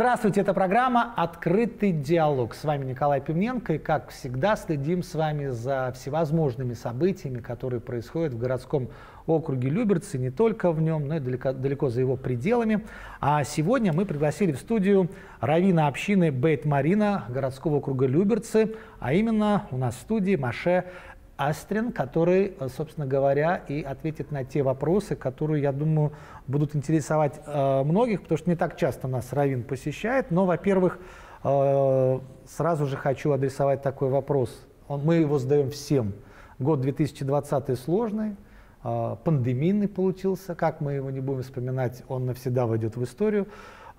Здравствуйте, это программа «Открытый диалог». С вами Николай Пивненко, и, как всегда, следим с вами за всевозможными событиями, которые происходят в городском округе Люберцы, не только в нем, но и далеко, далеко за его пределами. А сегодня мы пригласили в студию равина общины Бейт Марина городского округа Люберцы, а именно у нас в студии Маше Астрин, который, э, собственно говоря, и ответит на те вопросы, которые, я думаю, будут интересовать э, многих, потому что не так часто нас Равин посещает. Но, во-первых, э, сразу же хочу адресовать такой вопрос. Он, мы его задаем всем. Год 2020 сложный, э, пандемийный получился. Как мы его не будем вспоминать, он навсегда войдет в историю.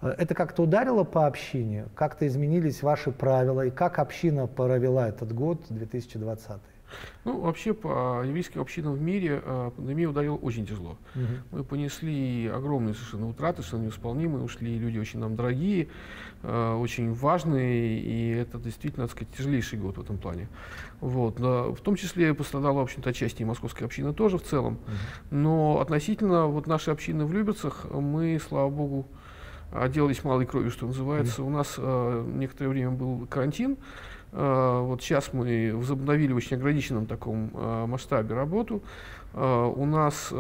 Э, это как-то ударило по общине? Как-то изменились ваши правила? И как община провела этот год 2020? Ну, вообще, по еврейским общинам в мире э, пандемия ударила очень тяжело. Угу. Мы понесли огромные совершенно утраты, совершенно неусполнимые, ушли люди очень нам дорогие, э, очень важные, и это действительно, так сказать, тяжелейший год в этом плане. Вот. В том числе пострадала, в общем-то, отчасти и московская община тоже в целом. Угу. Но относительно вот нашей общины в Люберцах мы, слава богу, отделались малой кровью, что называется. Mm. У нас э, некоторое время был карантин, Э, вот сейчас мы возобновили в очень ограниченном таком э, масштабе работу. Э, у нас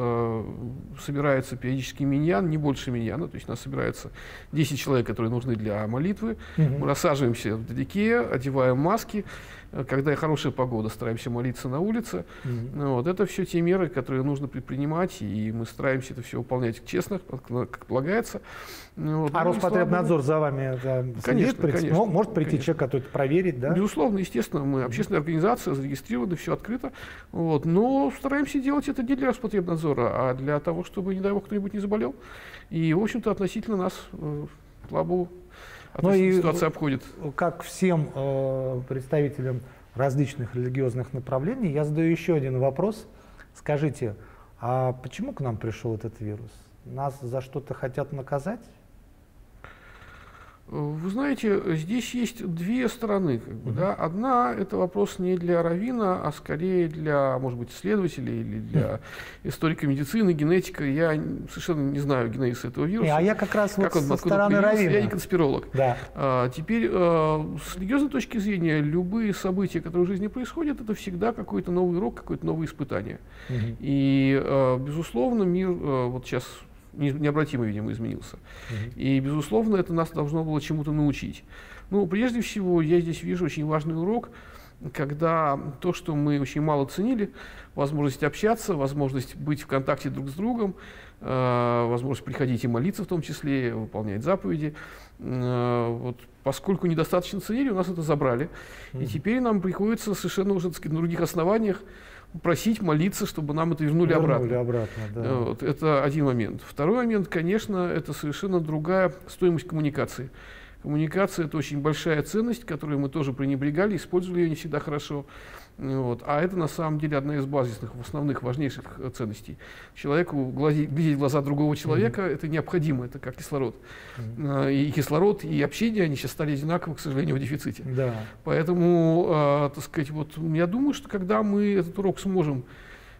собирается периодически миньян, не больше миньяна, то есть у нас собирается 10 человек, которые нужны для молитвы. Угу. Мы рассаживаемся вдалеке, одеваем маски, когда хорошая погода, стараемся молиться на улице. Mm-hmm. Вот, это все те меры, которые нужно предпринимать, и мы стараемся это все выполнять честно, как полагается. Вот, а ну, Роспотребнадзор за вами да, конечно, следит? Конечно, Может прийти конечно. человек, который это проверит, да? Безусловно, естественно, мы общественная организация, зарегистрированы, все открыто. Вот, но стараемся делать это не для Роспотребнадзора, а для того, чтобы, не дай бог, кто-нибудь не заболел. И, в общем-то, относительно нас, э, слава богу, ну и ситуация обходит. Как всем э, представителям различных религиозных направлений, я задаю еще один вопрос. Скажите, а почему к нам пришел этот вирус? Нас за что-то хотят наказать? Вы знаете, здесь есть две стороны. Как бы, да? Одна – это вопрос не для равина, а скорее для, может быть, исследователей или для историка медицины, генетика. Я совершенно не знаю генезис этого вируса. А я как раз как вот он, со стороны равина. Я не конспиролог. Да. А, теперь, а, с религиозной точки зрения, любые события, которые в жизни происходят, это всегда какой-то новый урок, какое-то новое испытание. Угу. И, а, безусловно, мир а, вот сейчас необратимо, видимо, изменился. Угу. И, безусловно, это нас должно было чему-то научить. Ну, прежде всего, я здесь вижу очень важный урок, когда то, что мы очень мало ценили, возможность общаться, возможность быть в контакте друг с другом, э, возможность приходить и молиться в том числе, выполнять заповеди, э, вот, поскольку недостаточно ценили, у нас это забрали. Mm-hmm. И теперь нам приходится совершенно уже сказать, на других основаниях просить, молиться, чтобы нам это вернули, вернули обратно. обратно да. вот, это один момент. Второй момент, конечно, это совершенно другая стоимость коммуникации. Коммуникация – это очень большая ценность, которую мы тоже пренебрегали, использовали ее не всегда хорошо. Вот. А это на самом деле одна из базисных, основных, важнейших э, ценностей. Человеку глазеть, глядеть в глаза другого человека mm-hmm. это необходимо, это как кислород. Mm-hmm. И кислород, и общение, они сейчас стали одинаково, к сожалению, в дефиците. Да. Поэтому, э, так сказать, вот я думаю, что когда мы этот урок сможем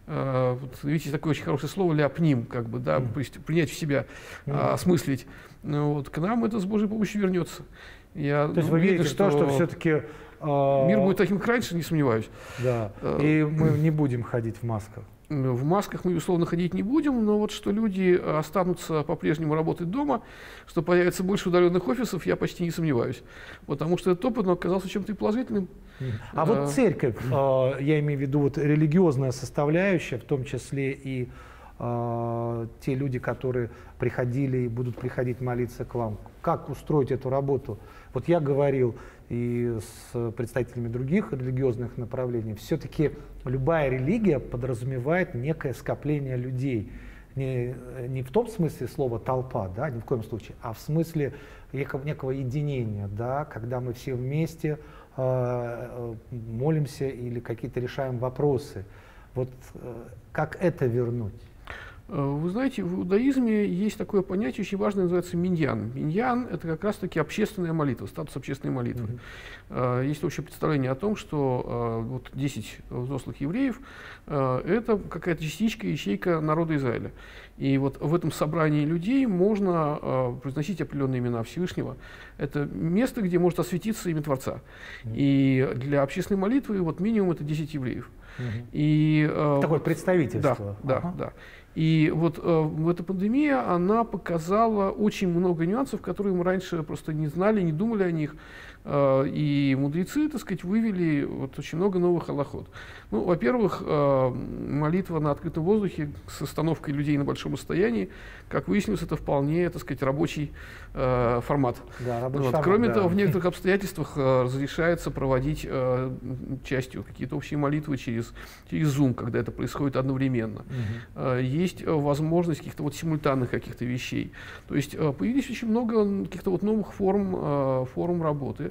вот, видите, такое очень хорошее слово ляпним, как бы, да, mm. есть принять в себя, mm. uh, осмыслить. Ну, вот, к нам это с Божьей помощью вернется. Я, то есть ну, вы верите, что, что, что все-таки Мир будет таким, как раньше, не сомневаюсь. Да. Э, И мы не будем ходить в масках. В масках мы, безусловно, ходить не будем, но вот что люди останутся по-прежнему работать дома, что появится больше удаленных офисов, я почти не сомневаюсь. Потому что этот опыт оказался чем-то положительным. А вот церковь, а, я имею в виду вот религиозная составляющая, в том числе и а, те люди, которые приходили и будут приходить молиться к вам, как устроить эту работу? Вот я говорил, и с представителями других религиозных направлений, все-таки любая религия подразумевает некое скопление людей. Не, не в том смысле слова толпа, да, ни в коем случае, а в смысле некого, некого единения, да, когда мы все вместе э, молимся или какие-то решаем вопросы. Вот э, как это вернуть? Э, вы знаете, в иудаизме есть такое понятие очень важное, называется миньян. Миньян – это как раз-таки общественная молитва, статус общественной молитвы. Mm-hmm. Есть общее представление о том, что вот 10 взрослых евреев – это какая-то частичка, ячейка народа Израиля. И вот в этом собрании людей можно произносить определенные имена Всевышнего. Это место, где может осветиться имя Творца. Mm-hmm. И для общественной молитвы вот минимум это 10 евреев. Mm-hmm. И, Такое представительство. Да, ага. да, да. И вот э, эта пандемия, она показала очень много нюансов, которые мы раньше просто не знали, не думали о них. Э, и мудрецы, так сказать, вывели вот очень много новых аллахот. Ну, во-первых, э, молитва на открытом воздухе с остановкой людей на большом расстоянии, как выяснилось, это вполне, так сказать, рабочий э, формат. Да, рабочий вот. формат Кроме да. того, в некоторых обстоятельствах разрешается проводить частью какие-то общие молитвы через, через Zoom, когда это происходит одновременно. Угу. Есть возможность каких-то вот симультанных каких-то вещей. То есть появились очень много каких-то вот новых форм, форм работы.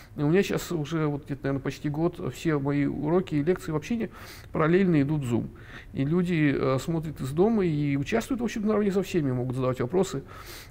У меня сейчас уже вот где-то, наверное, почти год все мои уроки и лекции в общине параллельно идут Zoom. И люди э, смотрят из дома и участвуют, в общем, наравне со всеми, могут задавать вопросы.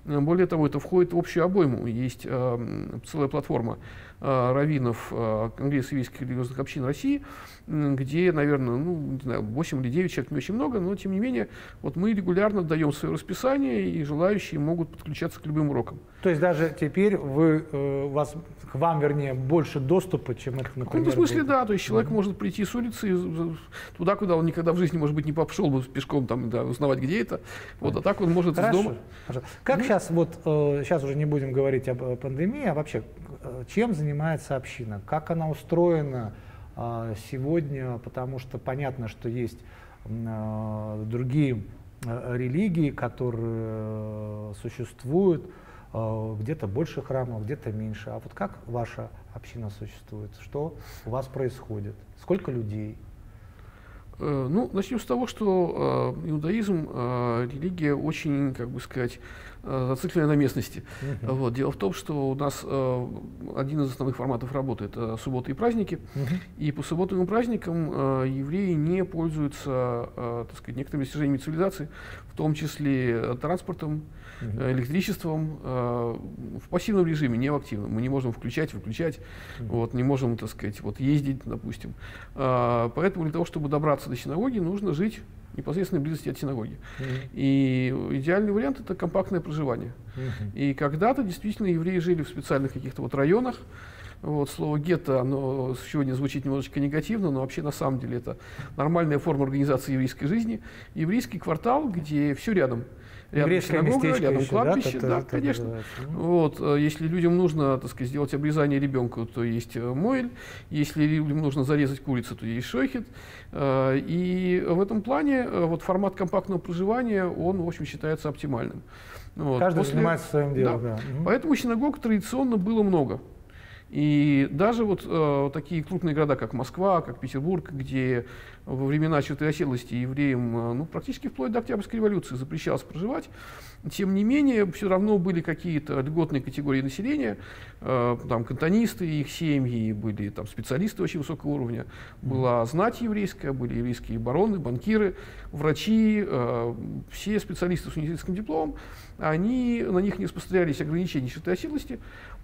Более того, это входит в общую обойму. Есть э, целая платформа э, раввинов э, Конгресса еврейских религиозных общин России, где, наверное, ну, не знаю, 8 или 9 человек не очень много, но тем не менее, вот мы регулярно даем свое расписание, и желающие могут подключаться к любым урокам. То есть даже теперь вы, э, вас, к вам, вернее, больше доступа, чем это, например, В каком-то смысле, да. То есть человек mm-hmm. может прийти с улицы туда, куда он никогда в жизни, может быть, не пошел бы пешком, там, да, узнавать, где это. Вот, а так он может Хорошо. из дома. Хорошо. Как mm-hmm. сейчас, вот, э, сейчас уже не будем говорить об э, пандемии, а вообще, э, чем занимается община? Как она устроена? А, сегодня, потому что понятно, что есть а, другие религии, которые существуют, где-то больше храмов, где-то меньше. А вот как ваша община существует? Что у вас происходит? Сколько людей? Э, ну, начнем с того, что э, иудаизм, э, религия очень, как бы сказать, Э, зациклены на местности. Uh-huh. Вот. Дело в том, что у нас э, один из основных форматов работы это субботы и праздники. Uh-huh. И по субботам и праздникам э, евреи не пользуются э, так сказать, некоторыми достижениями цивилизации, в том числе э, транспортом, uh-huh. электричеством э, в пассивном режиме, не в активном. Мы не можем включать, выключать, uh-huh. вот, не можем, так сказать, вот, ездить, допустим. Э, поэтому для того, чтобы добраться до синагоги, нужно жить непосредственной близости от синагоги. Mm-hmm. И идеальный вариант это компактное проживание. Mm-hmm. И когда-то действительно евреи жили в специальных каких-то вот районах. Вот, слово гетто, оно сегодня звучит немножечко негативно, но вообще на самом деле это нормальная форма организации еврейской жизни. Еврейский квартал, где все рядом. Рядом синагога, рядом кладбище, да, да конечно. Вот, э, если людям нужно, так сказать, сделать обрезание ребенку, то есть э, мойль. Если людям нужно зарезать курицу, то есть шойхет. Э, и в этом плане вот формат компактного проживания, он, в общем, считается оптимальным. Вот. Каждый После... занимается своим делом. Да. Да. Поэтому синагог традиционно было много. И даже вот э, такие крупные города, как Москва, как Петербург, где во времена черты евреям э, ну, практически вплоть до Октябрьской революции запрещалось проживать, тем не менее, все равно были какие-то льготные категории населения, э, там кантонисты, их семьи, были там специалисты очень высокого уровня, была знать еврейская, были еврейские бароны, банкиры, врачи, э, все специалисты с университетским дипломом, они, на них не распространялись ограничения черты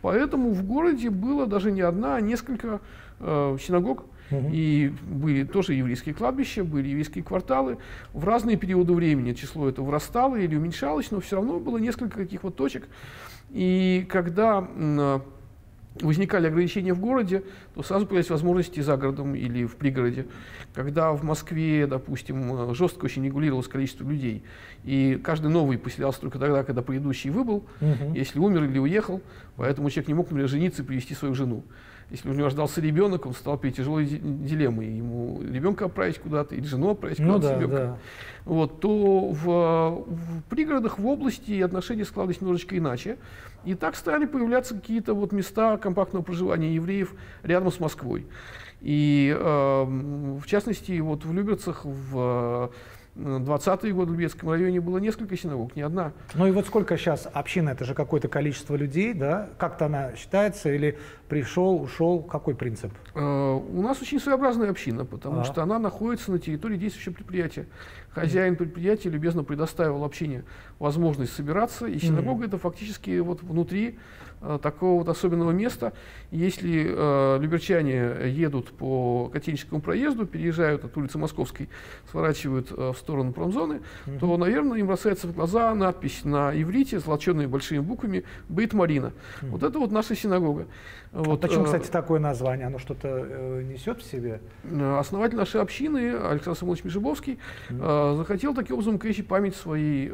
Поэтому в городе было даже не одна, а несколько э, синагог. Угу. И были тоже еврейские кладбища, были еврейские кварталы. В разные периоды времени число это вырастало или уменьшалось, но все равно было несколько таких вот точек. И когда возникали ограничения в городе, то сразу появились возможности за городом или в пригороде. Когда в Москве, допустим, жестко очень регулировалось количество людей, и каждый новый поселялся только тогда, когда предыдущий выбыл, угу. если умер или уехал, поэтому человек не мог, например, жениться и привести свою жену. Если у него рождался ребенок, он стал перед тяжелой дилеммой. Ему ребенка отправить куда-то или жену отправить ну куда-то да, Да. Вот, то в, в пригородах, в области отношения складывались немножечко иначе. И так стали появляться какие-то вот места компактного проживания евреев рядом с Москвой. И э, в частности, вот в Люберцах, в 20-е годы в Любецком районе было несколько синагог, не одна. Ну и вот сколько сейчас община, это же какое-то количество людей, да? Как-то она считается или пришел, ушел, какой принцип? Uh, у нас очень своеобразная община, потому а. что она находится на территории действующего предприятия. Хозяин предприятия любезно предоставил общине возможность собираться, и синагога mm-hmm. это фактически вот внутри Э, такого вот особенного места. Если э, люберчане едут по Котельническому проезду, переезжают от улицы Московской, сворачивают э, в сторону промзоны, угу. то, наверное, им бросается в глаза надпись на иврите, золоченными большими буквами «Бейт Марина». Угу. Вот это вот наша синагога. А вот, почему, э, кстати, такое название? Оно что-то э, несет в себе? Э, основатель нашей общины, Александр Самуилович Межебовский, mm-hmm. захотел таким образом кречить память своей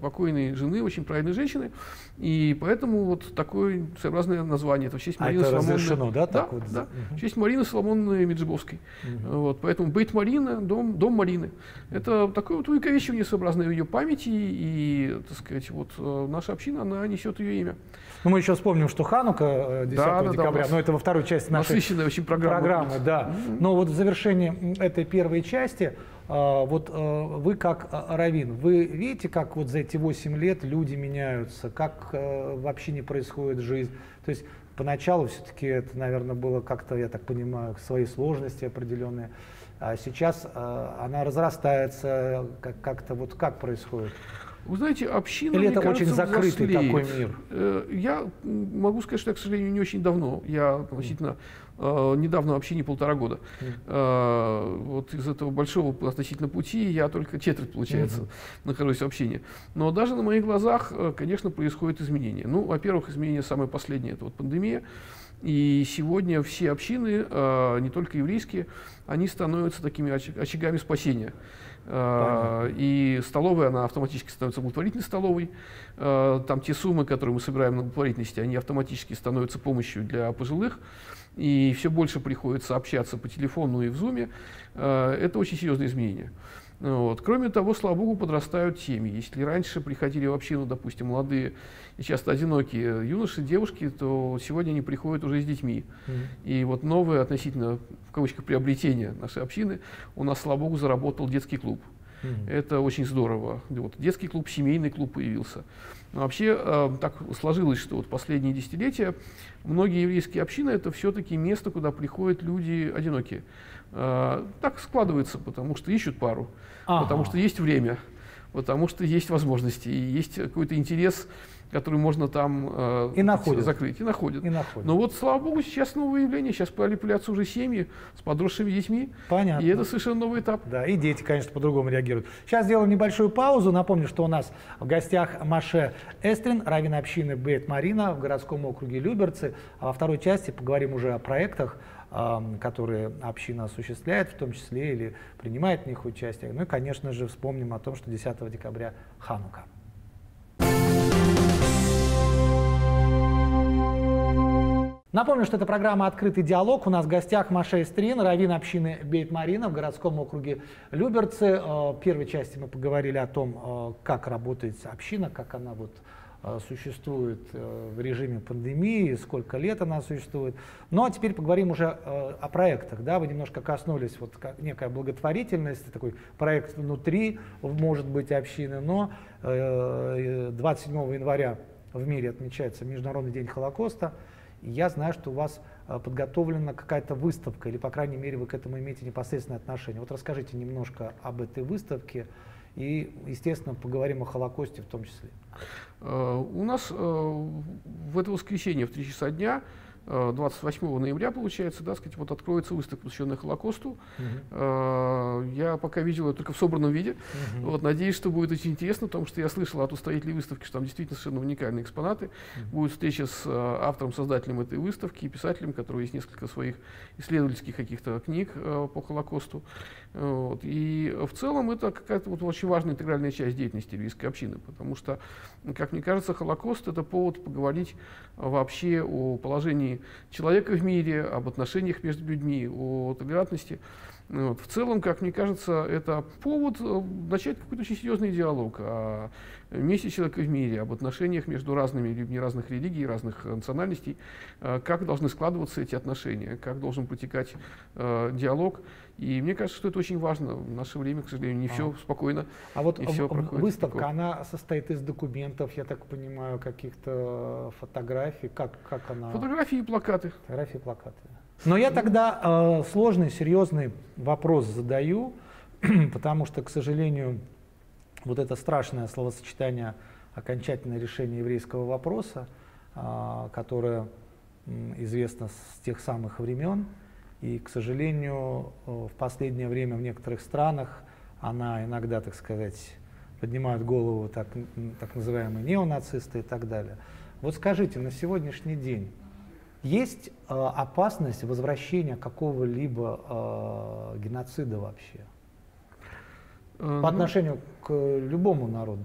покойной жены, очень правильной женщины. И поэтому вот такое своеобразное название. Это в честь а Марины это Соломонны. разрешено, да? Да, вот? да. Угу. В честь Марины Соломонны Меджибовской. Угу. Вот, поэтому Бейт Марина, дом, дом Марины. Это такое вот увековечивание своеобразное ее памяти. И, так сказать, вот наша община, она несет ее имя. Ну, мы еще вспомним, что Ханука 10 да, да, декабря, да, но это во второй части нашей очень программы. программы да. Но вот в завершении этой первой части, а, вот а, вы как а, Равин, вы видите, как вот за эти 8 лет люди меняются, как вообще не происходит жизнь? То есть поначалу все-таки это, наверное, было как-то, я так понимаю, свои сложности определенные. А сейчас она разрастается, как-то вот как происходит? Вы знаете, община, Или это кажется, очень закрытый взрослеет. такой мир? Э, я могу сказать, что я, к сожалению, не очень давно. Я относительно э, недавно вообще не полтора года. Э, вот из этого большого относительно пути я только четверть, получается, нахожусь в общине. Но даже на моих глазах, э, конечно, происходят изменения. Ну, во-первых, изменение самое последнее – это вот пандемия. И сегодня все общины, э, не только еврейские, они становятся такими очагами спасения. Понятно. И столовая, она автоматически становится благотворительной столовой. Э, там те суммы, которые мы собираем на благотворительности, они автоматически становятся помощью для пожилых. И все больше приходится общаться по телефону и в зуме. Э, это очень серьезные изменения. Вот. Кроме того, слава богу, подрастают семьи. Если раньше приходили в общину, допустим, молодые и часто одинокие юноши, девушки, то сегодня они приходят уже с детьми. Mm-hmm. И вот новое относительно, в кавычках, приобретение нашей общины, у нас, слава богу, заработал детский клуб. Mm-hmm. Это очень здорово. Вот, детский клуб, семейный клуб появился. Но вообще э, так сложилось, что вот последние десятилетия многие еврейские общины это все-таки место, куда приходят люди одинокие. Э, так складывается, потому что ищут пару, ага. потому что есть время, потому что есть возможности, и есть какой-то интерес который можно там э, и находят. закрыть. И находят. И находят. Но вот, слава богу, сейчас новое явление. Сейчас появляться уже семьи с подросшими детьми. Понятно. И это совершенно новый этап. Да, и дети, конечно, по-другому реагируют. Сейчас сделаем небольшую паузу. Напомню, что у нас в гостях Маше Эстрин, раввин общины Бет Марина в городском округе Люберцы. А во второй части поговорим уже о проектах, которые община осуществляет, в том числе или принимает в них участие. Ну и, конечно же, вспомним о том, что 10 декабря Ханука. Напомню, что это программа «Открытый диалог». У нас в гостях Маша Истрин, раввин общины Бейт Марина в городском округе Люберцы. Э, в первой части мы поговорили о том, э, как работает община, как она вот существует в режиме пандемии, сколько лет она существует. Ну а теперь поговорим уже о проектах. Да? Вы немножко коснулись вот некая благотворительность, такой проект внутри, может быть, общины, но 27 января в мире отмечается Международный день Холокоста – я знаю, что у вас подготовлена какая-то выставка, или, по крайней мере, вы к этому имеете непосредственное отношение. Вот расскажите немножко об этой выставке и, естественно, поговорим о Холокосте в том числе. Э, у нас э, в это воскресенье в 3 часа дня 28 э, ноября, получается, да, сказать, вот откроется выставка, посвященная Холокосту. Угу. Я пока видел ее только в собранном виде. Угу. Вот, надеюсь, что будет очень интересно, потому что я слышал от устроителей выставки, что там действительно совершенно уникальные экспонаты. Угу. Будет встреча с автором, создателем этой выставки, писателем, который есть несколько своих исследовательских каких-то книг по Холокосту. Вот. И в целом это какая-то вот очень важная интегральная часть деятельности еврейской общины, потому что, как мне кажется, Холокост — это повод поговорить вообще о положении человека в мире, об отношениях между людьми, о толерантности. Вот. В целом, как мне кажется, это повод э, начать какой-то очень серьезный диалог о месте человека в мире, об отношениях между разными людьми разных религий, разных национальностей, э, как должны складываться эти отношения, как должен протекать э, диалог. И мне кажется, что это очень важно. В наше время, к сожалению, не а. все спокойно. А вот все выставка, спокойно. она состоит из документов, я так понимаю, каких-то фотографий. Как, как она? Фотографии и плакаты. Фотографии и плакаты. Но я тогда э, сложный, серьезный вопрос задаю, потому что, к сожалению, вот это страшное словосочетание окончательное решение еврейского вопроса, э, которое известно с тех самых времен, и, к сожалению, э, в последнее время в некоторых странах она иногда, так сказать, поднимают голову так, так называемые неонацисты и так далее. Вот скажите, на сегодняшний день есть э, опасность возвращения какого-либо э, геноцида вообще э, по ну, отношению к любому народу?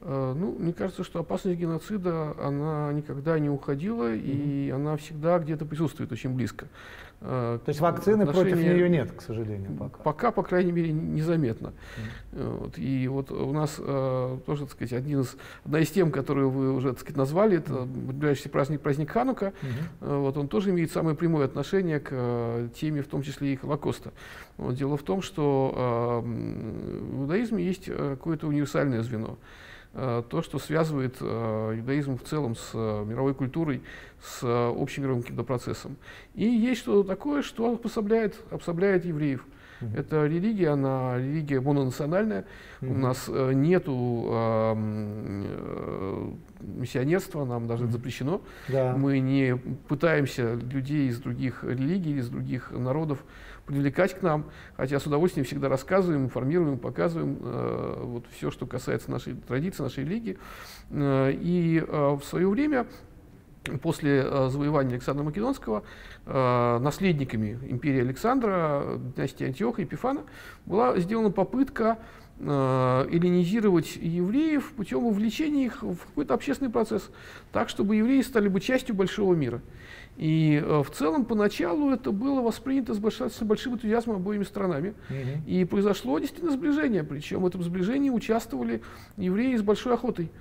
Э, ну, мне кажется, что опасность геноцида, она никогда не уходила, mm-hmm. и она всегда где-то присутствует очень близко. Э, То есть вакцины против нее нет, к сожалению, пока? Пока, по крайней мере, незаметно. Mm-hmm. Вот, и вот у нас э, тоже, так сказать, один из, одна из тем, которую вы уже, так сказать, назвали, это ближайший праздник, праздник Ханука. Mm-hmm. Вот он тоже имеет самое прямое отношение к теме, в том числе и Холокоста. Вот, дело в том, что в иудаизме есть какое-то универсальное звено. Э, то, что связывает э, иудаизм в целом с э, мировой культурой, с общим мировым каким-то процессом. И есть что-то такое, что обособляет, обособляет евреев. Mm-hmm. Это религия, она религия мононациональная. Mm-hmm. У нас нету э, миссионерства, нам даже mm-hmm. запрещено. Да. Мы не пытаемся людей из других религий, из других народов привлекать к нам, хотя с удовольствием всегда рассказываем, информируем, показываем э, вот все, что касается нашей традиции, нашей религии. Э, и э, в свое время после э, завоевания Александра Македонского э, наследниками империи Александра, династии Антиоха и Епифана, была сделана попытка эллинизировать евреев путем увлечения их в какой-то общественный процесс, так, чтобы евреи стали бы частью большого мира. И э, в целом поначалу это было воспринято с, большим, с большим энтузиазмом обоими странами. Угу. И произошло действительно сближение. Причем в этом сближении участвовали евреи с большой охотой.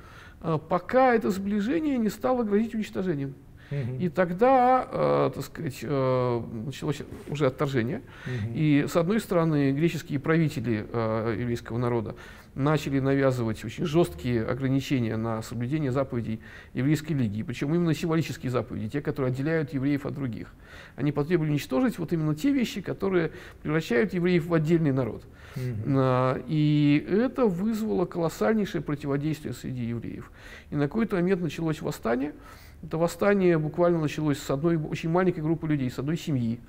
Э, пока это сближение не стало грозить уничтожением. Угу. И тогда, э, так сказать, э, началось уже отторжение. Угу. И с одной стороны, греческие правители э, еврейского народа начали навязывать очень жесткие ограничения на соблюдение заповедей еврейской лиги, причем именно символические заповеди, те, которые отделяют евреев от других. Они потребовали уничтожить вот именно те вещи, которые превращают евреев в отдельный народ. Mm-hmm. И это вызвало колоссальнейшее противодействие среди евреев. И на какой-то момент началось восстание. Это восстание буквально началось с одной очень маленькой группы людей, с одной семьи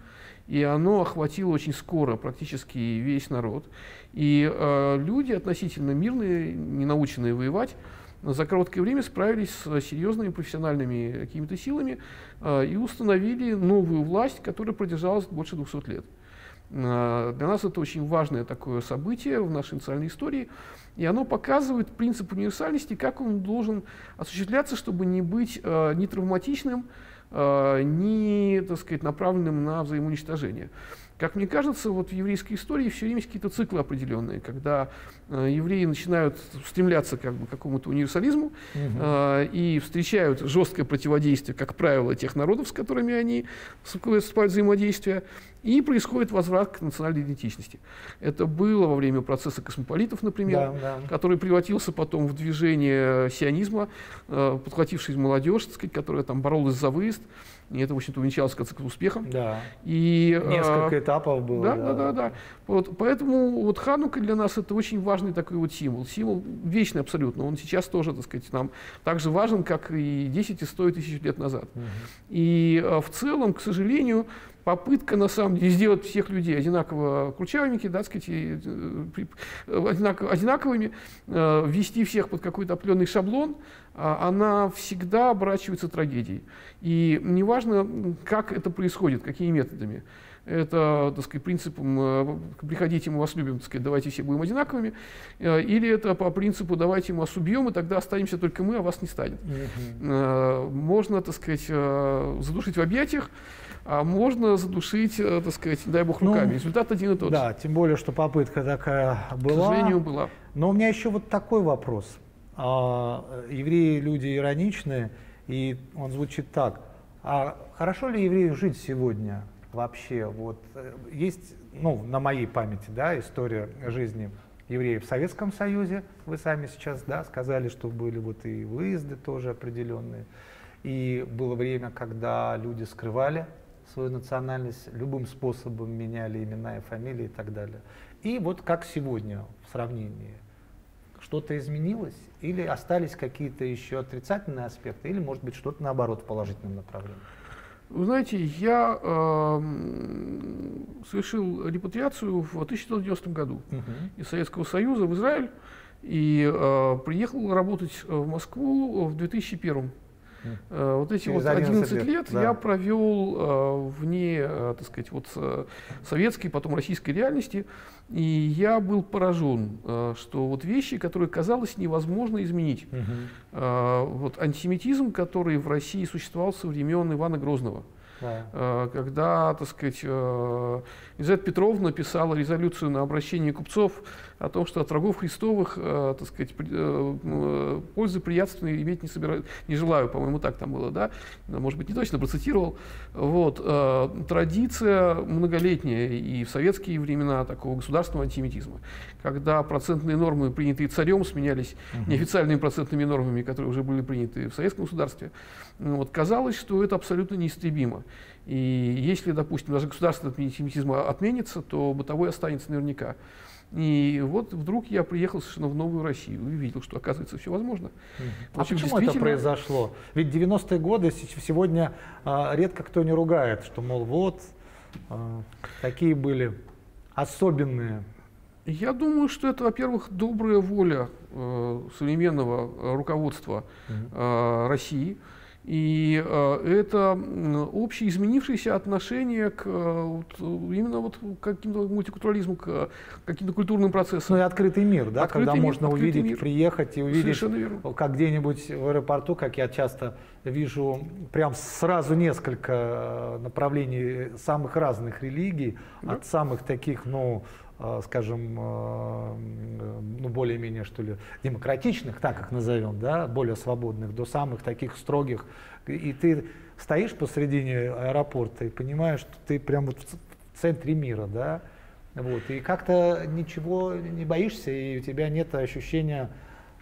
и оно охватило очень скоро практически весь народ. И э, люди относительно мирные, не наученные воевать, за короткое время справились с серьезными профессиональными какими-то силами э, и установили новую власть, которая продержалась больше 200 лет. Э, для нас это очень важное такое событие в нашей национальной истории, и оно показывает принцип универсальности, как он должен осуществляться, чтобы не быть э, не травматичным, э, не так сказать, направленным на взаимоуничтожение. Как мне кажется, вот в еврейской истории все время какие-то циклы определенные, когда э, евреи начинают стремляться как бы, к какому-то универсализму угу. э, и встречают жесткое противодействие, как правило, тех народов, с которыми они вступают взаимодействие, и происходит возврат к национальной идентичности. Это было во время процесса космополитов, например, да, да. который превратился потом в движение сионизма, э, подхвативший молодежь, так сказать, которая там боролась за выезд. И это, в общем-то, увенчалось, в конце концов, успехом. Да. И, Несколько э, этапов было. Да, да, да. да, Вот, поэтому вот Ханука для нас это очень важный такой вот символ. Символ вечный абсолютно. Он сейчас тоже, так сказать, нам так же важен, как и 10 и 100 тысяч лет назад. Угу. И э, в целом, к сожалению, попытка, на самом деле, сделать всех людей одинаково курчавыми, да, сказать, э, одинаково, одинаковыми, э, ввести всех под какой-то определенный шаблон, а, она всегда оборачивается трагедией. И неважно, как это происходит, какими методами. Это, так сказать, принципом э, «приходите, мы вас любим», так сказать, давайте все будем одинаковыми. Э, или это по принципу «давайте мы вас убьем, и тогда останемся только мы, а вас не станет». Mm-hmm. Можно, так сказать, задушить в объятиях, а можно задушить, так сказать, дай бог, ну, руками. Ну, Результат один и тот да, тем более, что попытка такая была. К сожалению, была. Но у меня еще вот такой вопрос. А, евреи люди ироничные, и он звучит так. А хорошо ли еврею жить сегодня вообще? Вот э, есть, ну, на моей памяти, да, история жизни евреев в Советском Союзе. Вы сами сейчас, да, сказали, что были вот и выезды тоже определенные. И было время, когда люди скрывали свою национальность, любым способом меняли имена и фамилии и так далее. И вот как сегодня в сравнении – что-то изменилось или остались какие-то еще отрицательные аспекты, или, может быть, что-то наоборот в положительном направлении? Вы знаете, я э, совершил репатриацию в 1990 году uh из Советского Союза в Израиль и э, приехал работать в Москву в 2001 Э, вот эти Через вот 11 лет, лет да. я провел э, вне, э, так сказать, вот советской, потом российской реальности, и я был поражен, что вот вещи, которые казалось невозможно изменить, угу. вот антисемитизм, который в России существовал со времен Ивана Грозного, да. когда, так сказать, Елизавета Петровна писала резолюцию на обращение купцов о том, что от врагов Христовых, э, так сказать, э, э, пользы приятственной иметь не, собираю, не желаю, по-моему, так там было, да, может быть, не точно процитировал. Вот, э, традиция многолетняя и в советские времена такого государственного антисемитизма, когда процентные нормы, принятые царем, сменялись угу. неофициальными процентными нормами, которые уже были приняты в советском государстве, ну вот, казалось, что это абсолютно неистребимо. И если, допустим, даже государственный антисемитизм отменится, то бытовой останется наверняка. И вот вдруг я приехал совершенно в новую Россию и увидел, что оказывается все возможно. А общем, почему действительно... это произошло? Ведь 90-е годы сегодня а, редко кто не ругает, что, мол, вот, а, такие были особенные. Я думаю, что это, во-первых, добрая воля э, современного руководства э, России, и э, это общее изменившееся отношение к э, вот, именно вот каким-то мультикультурализму, к каким-то культурным процессам. Ну и открытый мир, да, открытый когда мир, можно увидеть, мир. приехать и увидеть, как где-нибудь в аэропорту, как я часто вижу, прям сразу несколько э, направлений самых разных религий, да. от самых таких, ну, скажем, э, ну, более-менее, что ли, демократичных, так как назовем, да, более свободных, до самых таких строгих. И ты стоишь посредине аэропорта и понимаешь, что ты прям вот в центре мира, да, вот, и как-то ничего не боишься, и у тебя нет ощущения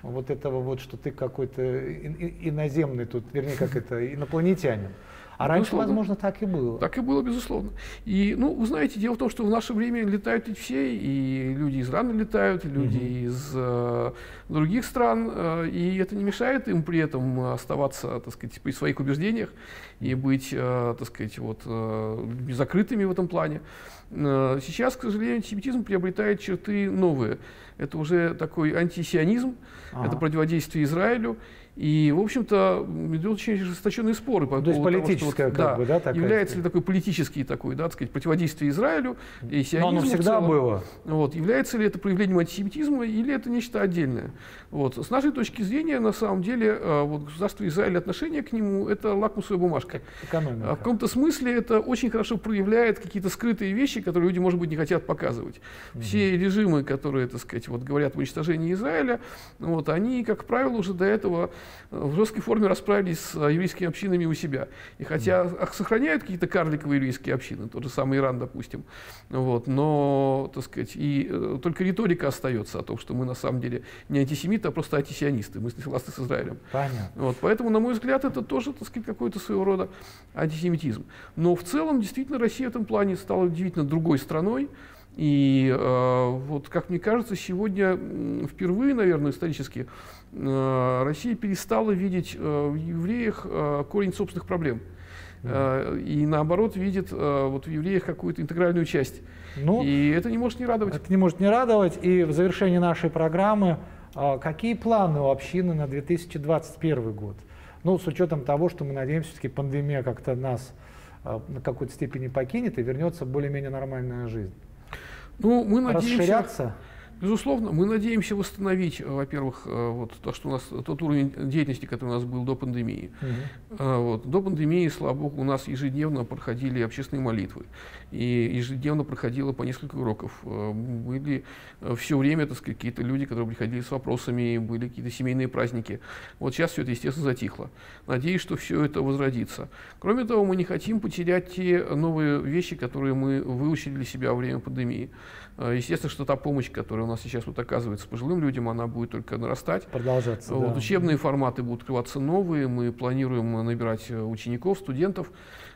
вот этого вот, что ты какой-то иноземный тут, вернее, как это, инопланетянин. А раньше, безусловно. возможно, так и было. Так и было, безусловно. И, ну, вы знаете, дело в том, что в наше время летают ведь все, и люди из Ирана летают, и люди угу. из э, других стран, э, и это не мешает им при этом оставаться, так сказать, при своих убеждениях и быть, э, так сказать, вот, э, закрытыми в этом плане. Э, сейчас, к сожалению, антисемитизм приобретает черты новые. Это уже такой антисионизм, ага. это противодействие Израилю, и, в общем-то, идут очень ожесточенные споры по То есть политическая, того, что, как да, бы, да, такая является ли такой политический такой, да, так сказать, противодействие Израилю и сионизму Но оно всегда целом, было. Вот, является ли это проявлением антисемитизма или это нечто отдельное. Вот. С нашей точки зрения, на самом деле, э, вот, государство Израиль, отношение к нему – это лакмусовая бумажка. Экономика. В каком-то смысле это очень хорошо проявляет какие-то скрытые вещи, которые люди, может быть, не хотят показывать. Все режимы, которые, так сказать, вот, говорят об уничтожении Израиля, вот, они, как правило, уже до этого в жесткой форме расправились с э, еврейскими общинами у себя. И хотя сохраняют какие-то карликовые еврейские общины, тот же самый Иран, допустим, вот, но, так сказать, и э, только риторика остается о том, что мы на самом деле не антисемиты, а просто антисионисты, мы согласны с Израилем. Понятно. Вот, поэтому, на мой взгляд, это тоже, так сказать, какой-то своего рода антисемитизм. Но в целом, действительно, Россия в этом плане стала удивительно другой страной, и э, вот, как мне кажется, сегодня впервые, наверное, исторически э, Россия перестала видеть э, в евреях э, корень собственных проблем. Э, и наоборот видит э, вот в евреях какую-то интегральную часть. Ну, и это не может не радовать. Это не может не радовать. И в завершении нашей программы А какие планы у общины на 2021 год? Ну, с учетом того, что мы надеемся, все-таки пандемия как-то нас на какой-то степени покинет и вернется более-менее нормальная жизнь. Ну, мы надеемся... Расширяться? Безусловно, мы надеемся восстановить, э, во-первых, э, вот то, что у нас тот уровень деятельности, который у нас был до пандемии. Угу. Вот. До пандемии, слава богу, у нас ежедневно проходили общественные молитвы, и ежедневно проходило по несколько уроков. Были все время, так сказать, какие-то люди, которые приходили с вопросами, были какие-то семейные праздники. Вот сейчас все это, естественно, затихло. Надеюсь, что все это возродится. Кроме того, мы не хотим потерять те новые вещи, которые мы выучили для себя во время пандемии. Естественно, что та помощь, которая у нас сейчас вот оказывается пожилым людям, она будет только нарастать. Продолжаться, вот, да. Учебные форматы будут открываться новые, мы планируем набирать э, учеников, студентов.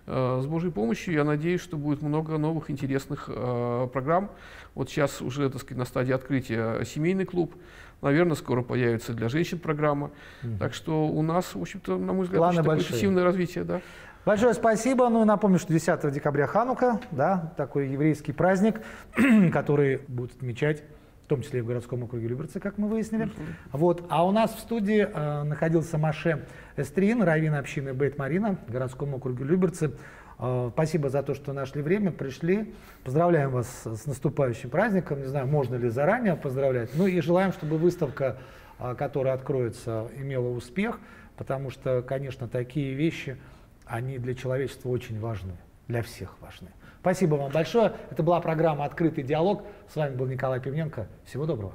Э, с Божьей помощью я надеюсь, что будет много новых интересных э, программ. Вот сейчас уже, так сказать, на стадии открытия семейный клуб. Наверное, скоро появится для женщин программа. Mm-hmm. Так что у нас, в общем-то, на мой взгляд, Планы такое сильное развитие. Да. Большое спасибо. Ну, напомню, что 10 декабря Ханука, да, такой еврейский праздник, который будет отмечать том числе и в городском округе Люберцы, как мы выяснили. Mm-hmm. Вот. А у нас в студии э, находился Маше Эстрин, раввин общины Бейт Марина в городском округе Люберцы. Э, спасибо за то, что нашли время, пришли. Поздравляем вас с наступающим праздником. Не знаю, можно ли заранее поздравлять. Ну и желаем, чтобы выставка, э, которая откроется, имела успех, потому что, конечно, такие вещи, они для человечества очень важны, для всех важны. Спасибо вам большое. Это была программа «Открытый диалог». С вами был Николай Пивненко. Всего доброго.